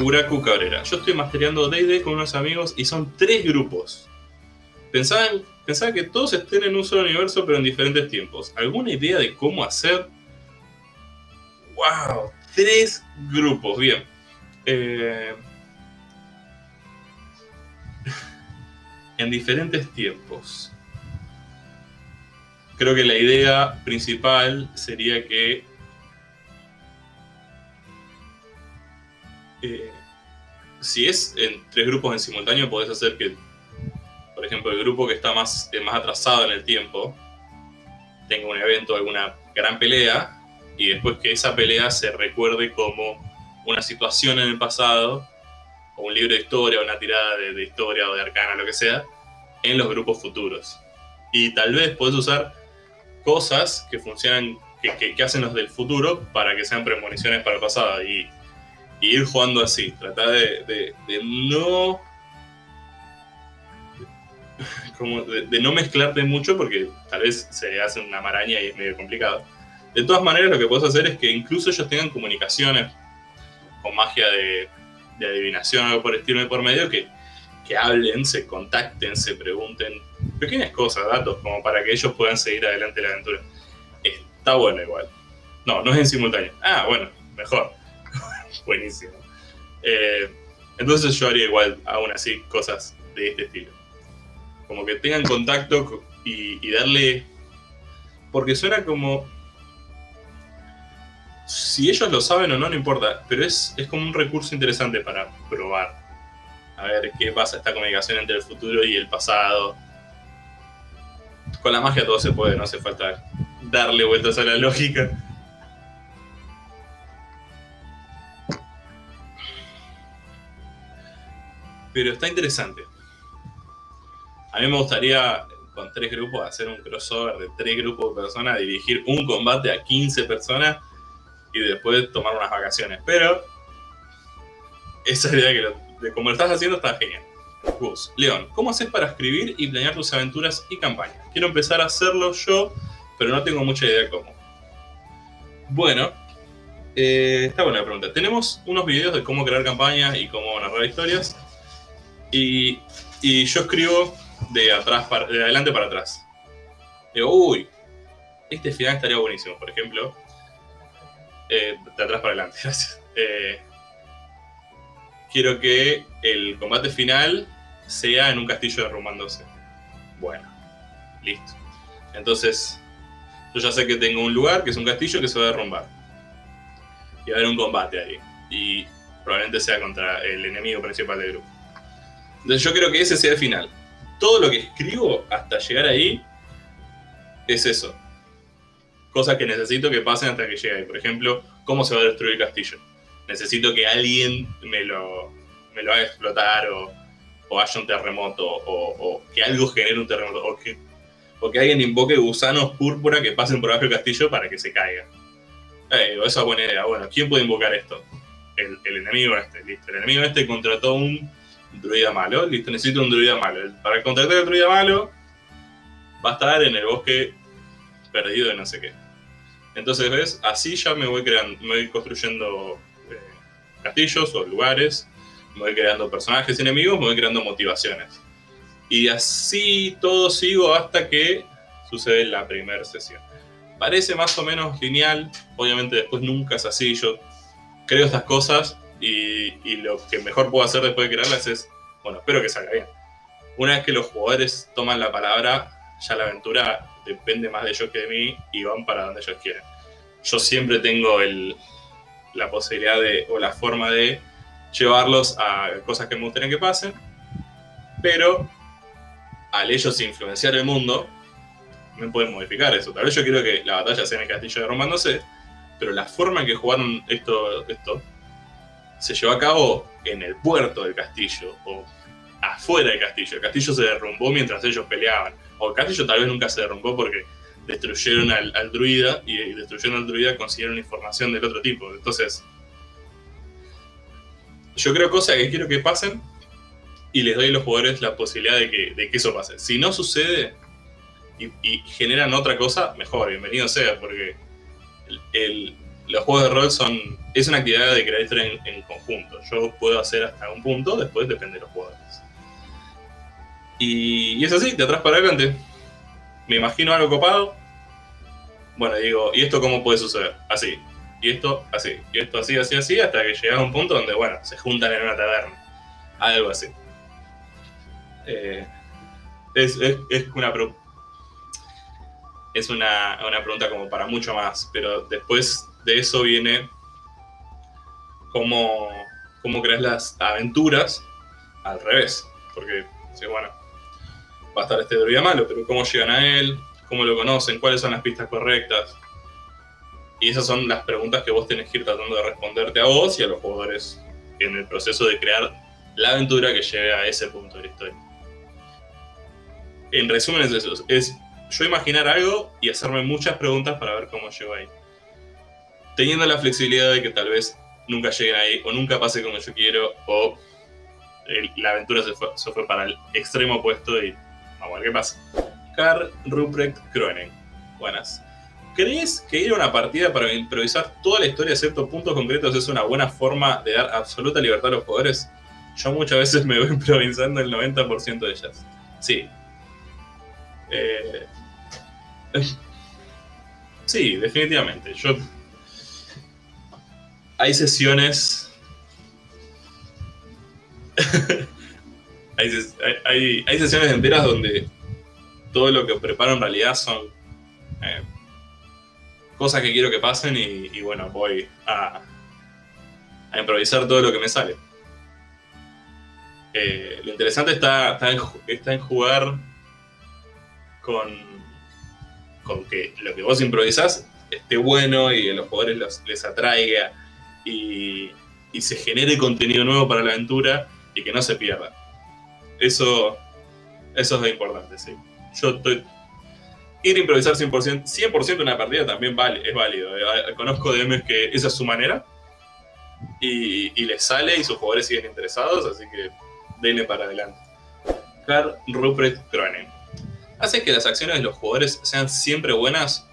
Uraku Cabrera. Yo estoy mastereando D&D con unos amigos y son tres grupos. Pensaban, pensaba que todos estén en un solo universo pero en diferentes tiempos. ¿Alguna idea de cómo hacer? ¡Wow! Tres grupos, bien. Eh, en diferentes tiempos. Creo que la idea principal sería que eh, si es en tres grupos en simultáneo, podés hacer que, por ejemplo, el grupo que está más, eh, más atrasado en el tiempo tenga un evento, alguna gran pelea, y después que esa pelea se recuerde como una situación en el pasado, o un libro de historia, o una tirada de, historia o de arcana, lo que sea, en los grupos futuros. Y tal vez podés usar cosas que funcionan, que, que, hacen los del futuro para que sean premoniciones para el pasado. Y, y ir jugando así. Tratar de, de, no. Como de, no mezclarte mucho porque tal vez se hace una maraña y es medio complicado. De todas maneras, lo que puedes hacer es que incluso ellos tengan comunicaciones con magia de, de adivinación o algo por estilo de por medio que, que hablen, se contacten, se pregunten pequeñas cosas, datos, como para que ellos puedan seguir adelante la aventura. Está bueno igual. No, no es en simultáneo. Ah, bueno, mejor. Buenísimo. Eh, entonces yo haría igual, aún así, cosas de este estilo. Como que tengan contacto y, darle... Porque suena como... Si ellos lo saben o no, no importa, pero es, es como un recurso interesante para probar. A ver qué pasa esta comunicación entre el futuro y el pasado con la magia todo se puede, no hace falta darle vueltas a la lógica. Pero está interesante. A mí me gustaría con tres grupos hacer un crossover de tres grupos de personas, dirigir un combate a 15 personas y después tomar unas vacaciones. Pero esa idea que de cómo lo estás haciendo está genial. Gus, León, ¿cómo haces para escribir y planear tus aventuras y campañas? Quiero empezar a hacerlo yo, pero no tengo mucha idea de cómo. Bueno, eh, está buena la pregunta. Tenemos unos videos de cómo crear campañas y cómo narrar historias. Y, y yo escribo de, atrás para, de adelante para atrás. Digo, uy, este final estaría buenísimo, por ejemplo. Eh, de atrás para adelante, gracias. Eh, quiero que el combate final sea en un castillo derrumbándose. Bueno, listo. Entonces, yo ya sé que tengo un lugar que es un castillo que se va a derrumbar. Y va a haber un combate ahí. Y probablemente sea contra el enemigo principal del grupo. Entonces yo creo que ese sea el final. Todo lo que escribo hasta llegar ahí es eso. Cosas que necesito que pasen hasta que llegue ahí. Por ejemplo, cómo se va a destruir el castillo. Necesito que alguien me lo, me lo haga explotar o, haya un terremoto o, que algo genere un terremoto o que, alguien invoque gusanos púrpura que pasen por abajo del castillo para que se caiga. Eh, esa es buena idea. Bueno, ¿quién puede invocar esto? El, el, enemigo este, listo. El enemigo este contrató un druida malo, listo, necesito un druida malo. Para contratar al druida malo va a estar en el bosque perdido de no sé qué. Entonces, ¿ves? Así ya me voy creando, me voy construyendo eh, castillos o lugares me voy creando personajes enemigos, me voy creando motivaciones. Y así todo sigo hasta que sucede la primera sesión. Parece más o menos lineal, obviamente después nunca es así, yo creo estas cosas y, lo que mejor puedo hacer después de crearlas es, bueno, espero que salga bien. Una vez que los jugadores toman la palabra, ya la aventura depende más de ellos que de mí y van para donde ellos quieren. Yo siempre tengo el, la posibilidad de, o la forma de llevarlos a cosas que me gustaría que pasen, pero al ellos influenciar el mundo, me pueden modificar eso. Tal vez yo quiero que la batalla sea en el castillo de Romándose, pero la forma en que jugaron esto, esto se llevó a cabo en el puerto del castillo o afuera del castillo. El castillo se derrumbó mientras ellos peleaban. O el castillo tal vez nunca se derrumbó porque destruyeron al, druida y destruyeron al druida consiguieron información del otro tipo. Entonces, yo creo cosas que quiero que pasen y les doy a los jugadores la posibilidad de que, eso pase. Si no sucede y, y, generan otra cosa, mejor, bienvenido sea, porque el, los juegos de rol son. Es una actividad de crear historia en, conjunto. Yo puedo hacer hasta un punto, después depende de los jugadores. Y, es así, de atrás para adelante. Me imagino algo copado. Bueno, digo, ¿y esto cómo puede suceder? Así. Y esto así. Y esto así, así, así, hasta que llega a un punto donde, bueno, se juntan en una taberna. Algo así. Eh, es, una pro- es una pregunta como para mucho más, pero después de eso viene cómo, cómo creas las aventuras al revés. Porque, bueno, va a estar este druida malo, pero cómo llegan a él, cómo lo conocen, cuáles son las pistas correctas. Y esas son las preguntas que vos tenés que ir tratando de responderte a vos y a los jugadores en el proceso de crear la aventura que lleve a ese punto de la historia. En resumen es eso, es yo imaginar algo y hacerme muchas preguntas para ver cómo llego ahí. Teniendo la flexibilidad de que tal vez nunca lleguen ahí, o nunca pase como yo quiero, o el- la aventura se fue, se fue para el extremo opuesto y vamos a ver qué pasa. Carl Ruprecht Kroenen. Buenas. ¿Crees que ir a una partida para improvisar toda la historia excepto puntos concretos es una buena forma de dar absoluta libertad a los jugadores? Yo muchas veces me voy improvisando el 90% de ellas. Sí. Eh, sí, definitivamente. Yo. Hay sesiones. hay, hay- hay- sesiones enteras donde todo lo que preparo en realidad son eh, cosas que quiero que pasen y, bueno, voy a, a improvisar todo lo que me sale. Eh, lo interesante está, está, en, está jugar con, que lo que vos improvisás esté bueno y a los jugadores les atraiga y, y se genere contenido nuevo para la aventura y que no se pierda. Eso, eso es importante, sí. Yo estoy. Ir a improvisar 100%, 100% una partida también vale, es válido. Eh, Conozco DMs que esa es su manera y, y les sale y sus jugadores siguen interesados, así que denle para adelante. Carl Rupert Kroenen. ¿Haces que las acciones de los jugadores sean siempre buenas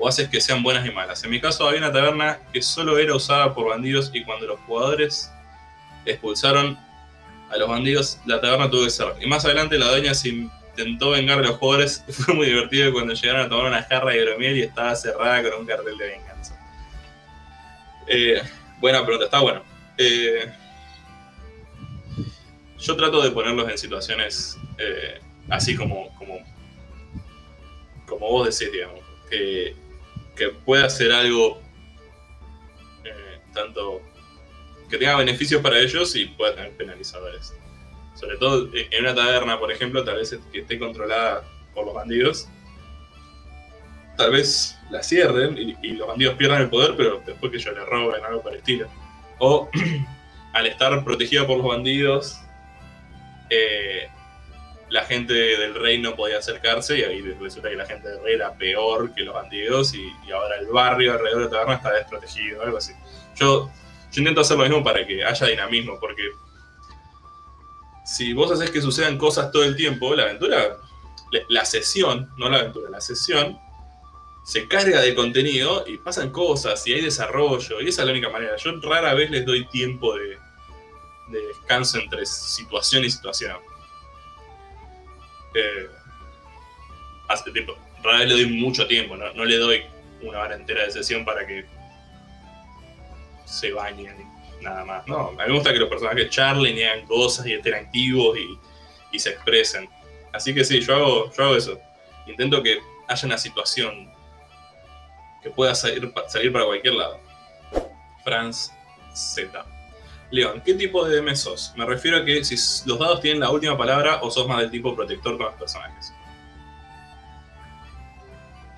o haces que sean buenas y malas? En mi caso había una taberna que solo era usada por bandidos y cuando los jugadores expulsaron a los bandidos, la taberna tuvo que cerrar. Y más adelante la dueña se intentó vengar a los jugadores. Fue muy divertido cuando llegaron a tomar una jarra de hidromiel y estaba cerrada con un cartel de venganza. Eh, buena pregunta, está bueno. Eh, yo trato de ponerlos en situaciones eh, así como, como, como vos decís, digamos. Que pueda ser algo eh, tanto que tenga beneficios para ellos y pueda tener penalizadores. Sobre todo eh, en una taberna, por ejemplo, tal vez que esté controlada por los bandidos. Tal vez la cierren y, y los bandidos pierdan el poder, pero después que ellos le roben algo por el estilo. O al estar protegida por los bandidos, eh, la gente del rey no podía acercarse y ahí resulta que la gente del rey era peor que los bandidos y, ahora el barrio alrededor de la taberna está desprotegido, algo así. Yo, yo intento hacer lo mismo para que haya dinamismo, porque si vos haces que sucedan cosas todo el tiempo, la aventura, la- sesión, no la aventura, la sesión, se carga de contenido y pasan cosas y hay desarrollo, y esa es la única manera. Yo rara vez les doy tiempo de descanso entre situación y situación. Eh, hace tiempo, rara vez le doy mucho tiempo, no, no le doy una hora entera de sesión para que se bañen y nada más. No, a mí me gusta que los personajes charlen y hagan cosas y estén activos y, y se expresen. Así que sí, yo hago, yo hago eso. Intento que haya una situación que pueda salir, salir para cualquier lado. Franz Z. León, ¿qué tipo de DM sos? Me refiero a que si los dados tienen la última palabra o sos más del tipo protector con los personajes.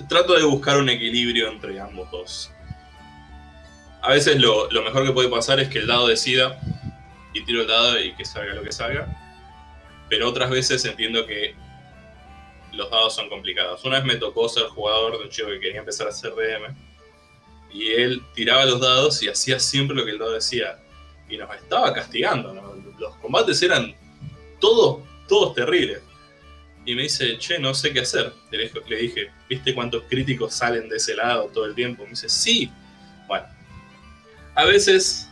Trato de buscar un equilibrio entre ambos dos. A veces lo, mejor que puede pasar es que el dado decida y tiro el dado y que salga lo que salga. Pero otras veces entiendo que los dados son complicados. Una vez me tocó ser jugador de un chico que quería empezar a hacer DM. Y él tiraba los dados y hacía siempre lo que el dado decía. Y nos estaba castigando. ¿no? Los combates eran todos, todos terribles. Y me dice, che, no sé qué hacer. Le dije- ¿viste cuántos críticos salen de ese lado todo el tiempo? Me dice, sí, Bueno. A veces.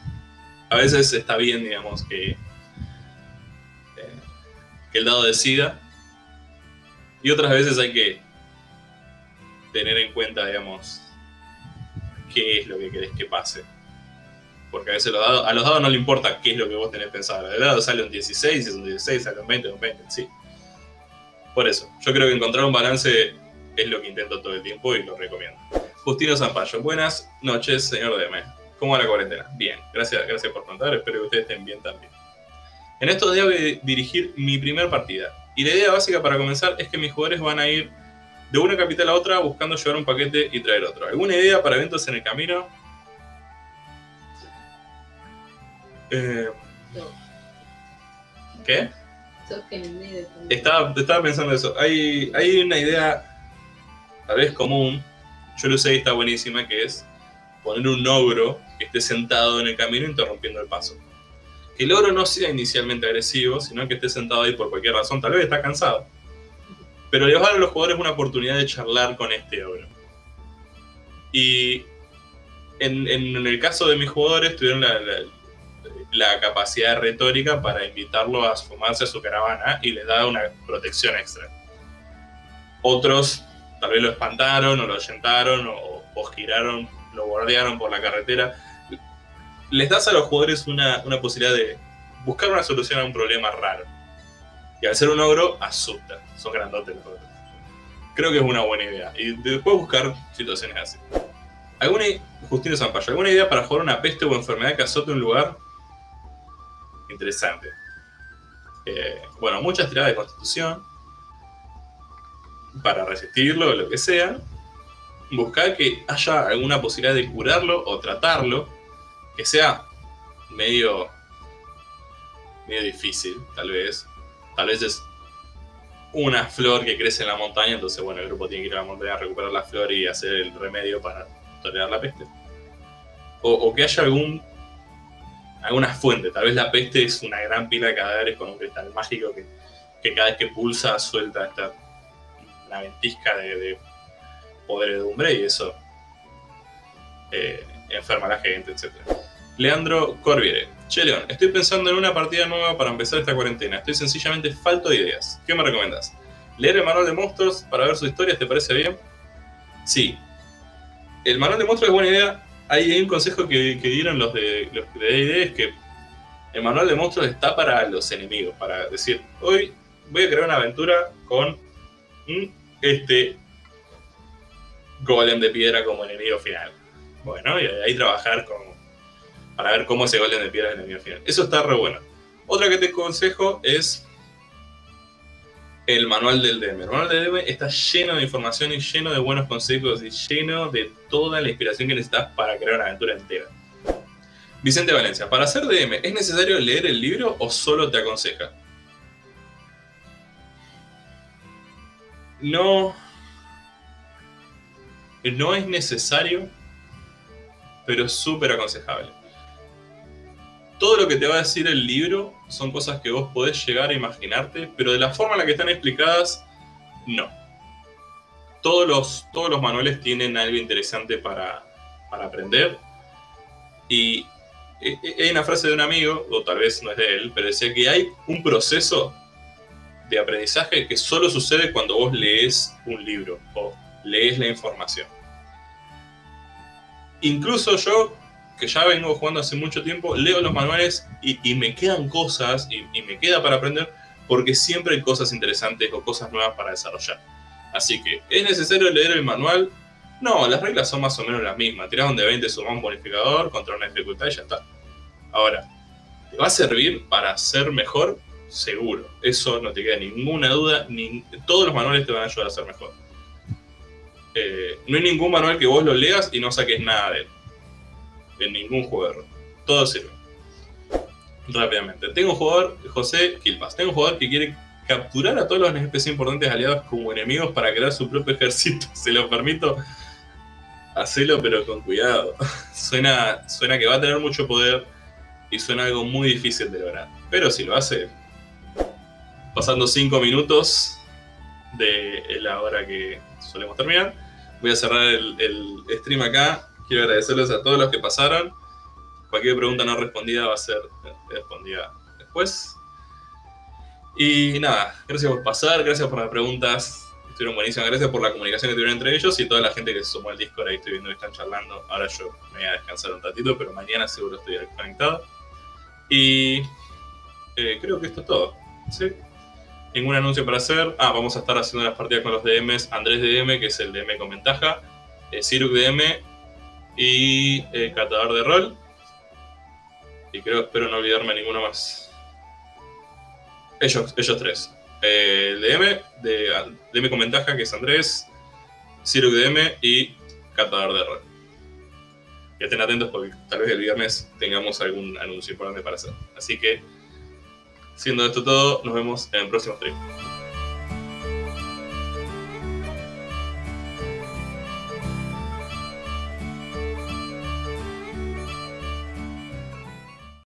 A veces está bien, digamos, que. eh, que el dado decida. Y otras veces hay que tener en cuenta, digamos, qué es lo que querés que pase. Porque a veces los dados- a los dados no le importa qué es lo que vos tenés pensado. El dado sale un 16, si es un 16, sale un 20, un 20, sí. Por eso, yo creo que encontrar un balance es lo que intento todo el tiempo y lo recomiendo. Justino Zampayo, buenas noches, señor DM. ¿Cómo va la cuarentena? Bien, gracias, gracias por contar, espero que ustedes estén bien también. En estos días voy a dirigir mi primer partida. Y la idea básica para comenzar es que mis jugadores van a ir de una capital a otra buscando llevar un paquete y traer otro. ¿Alguna idea para eventos en el camino? Eh, No, ¿Qué? Estaba, estaba pensando eso. Hay, hay una idea, tal vez común, yo lo sé y está buenísima, que es poner un ogro que esté sentado en el camino interrumpiendo el paso. Que el ogro no sea inicialmente agresivo, sino que esté sentado ahí por cualquier razón, tal vez está cansado. Pero le va a dar a los jugadores una oportunidad de charlar con este ogro. Y en, en el caso de mis jugadores tuvieron la, la- la capacidad retórica para invitarlo a sumarse a su caravana y les da una protección extra. Otros tal vez lo espantaron o lo ahuyentaron o, o giraron, lo bordearon por la carretera. Les das a los jugadores una, una posibilidad de buscar una solución a un problema raro. Y al ser un ogro, asusta. Son grandotes los ogros. Creo que es una buena idea. Y después buscar situaciones así. ¿Alguna, Justino Zampayo, ¿alguna idea para jugar una peste o enfermedad que azote un lugar? Interesante. Eh, bueno, muchas tiradas de constitución para resistirlo o lo que sea. Buscar que haya alguna posibilidad de curarlo o tratarlo que sea medio medio difícil, tal vez. Tal vez es una flor que crece en la montaña, entonces bueno, el grupo tiene que ir a la montaña a recuperar la flor y hacer el remedio para tolerar la peste. O, o que haya algún alguna fuente, tal vez la peste es una gran pila de cadáveres con un cristal mágico que, que cada vez que pulsa suelta esta una ventisca de, de podredumbre y eso eh, enferma a la gente, etc. Leandro Corviere. Che, León, estoy pensando en una partida nueva para empezar esta cuarentena. Estoy sencillamente falto de ideas. ¿Qué me recomiendas? ¿Leer el manual de monstruos para ver sus historias? ¿Te parece bien? Sí. El manual de monstruos es buena idea. Hay, un consejo que, que dieron los de los de es que el manual de monstruos está para los enemigos, para decir, hoy voy a crear una aventura con un, este golem de piedra como enemigo final. Bueno, y ahí trabajar con, para ver cómo ese golem de piedra es el enemigo final. Eso está re bueno. Otra que te aconsejo es el manual del DM. El manual del DM está lleno de información y lleno de buenos consejos y lleno de toda la inspiración que necesitas para crear una aventura entera. Vicente Valencia, para ser DM, ¿es necesario leer el libro o solo te aconseja? No. No es necesario, pero es súper aconsejable. Todo lo que te va a decir el libro son cosas que vos podés llegar a imaginarte, pero de la forma en la que están explicadas, no. Todos los, todos los manuales tienen algo interesante para, para aprender. Y eh, eh, hay una frase de un amigo, o tal vez no es de él, pero decía que hay un proceso de aprendizaje que solo sucede cuando vos lees un libro o lees la información. Incluso yo, que ya vengo jugando hace mucho tiempo, leo los manuales y, me quedan cosas y, me queda para aprender porque siempre hay cosas interesantes o cosas nuevas para desarrollar. Así que, ¿es necesario leer el manual? No, las reglas son más o menos las mismas. Tirás un de 20, sumás un bonificador contra una dificultad y ya está. Ahora, ¿te va a servir para ser mejor? Seguro. Eso no te queda ninguna duda. Ni, todos los manuales te van a ayudar a ser mejor. Eh, no hay ningún manual que vos lo leas y no saques nada de él. En ningún juego de rol. Todo sirve. Rápidamente. Tengo un jugador, José Quilpas, tengo un jugador que quiere capturar a todos los NPC importantes aliados como enemigos para crear su propio ejército. Se lo permito. Hacelo, pero con cuidado. suena, suena que va a tener mucho poder y suena algo muy difícil de lograr. Pero si lo hace, pasando 5 minutos de la hora que solemos terminar, voy a cerrar el, el stream acá. Quiero agradecerles a todos los que pasaron. Cualquier pregunta no respondida va a ser respondida después. Y nada, gracias por pasar, gracias por las preguntas, estuvieron buenísimas, gracias por la comunicación que tuvieron entre ellos y toda la gente que se sumó al Discord, ahí estoy viendo que están charlando. Ahora yo me voy a descansar un ratito, pero mañana seguro estoy conectado. Y eh, creo que esto es todo. ¿sí? Ningún anuncio para hacer. Ah, vamos a estar haciendo las partidas con los DMs. Andrés DM, que es el DM con ventaja. Eh, Ciruk DM y eh, Catador de Rol. Y creo, espero no olvidarme ninguno más. Ellos, ellos tres. Eh, el DM, de, DM con ventaja, que es Andrés, Ciruk DM y Catador de Rol. Y estén atentos porque tal vez el viernes tengamos algún anuncio importante para hacer. Así que, siendo esto todo, nos vemos en el próximo stream.